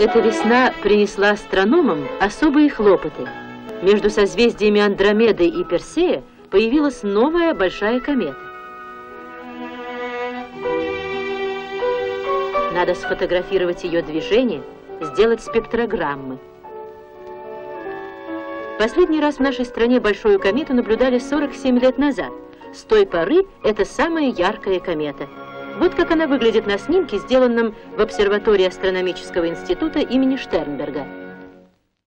Эта весна принесла астрономам особые хлопоты. Между созвездиями Андромеды и Персея появилась новая большая комета. Надо сфотографировать ее движение, сделать спектрограммы. Последний раз в нашей стране большую комету наблюдали 47 лет назад. С той поры это самая яркая комета. Вот как она выглядит на снимке, сделанном в обсерватории астрономического института имени Штернберга.